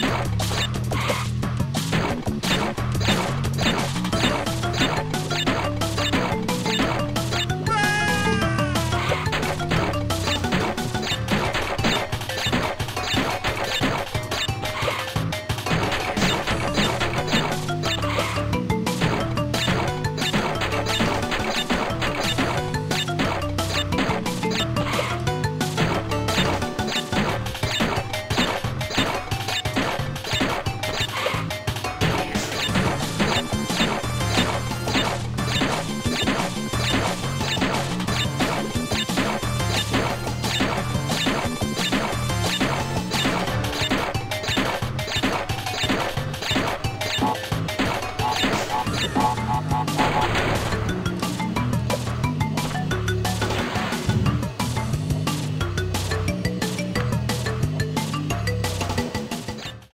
Yeah.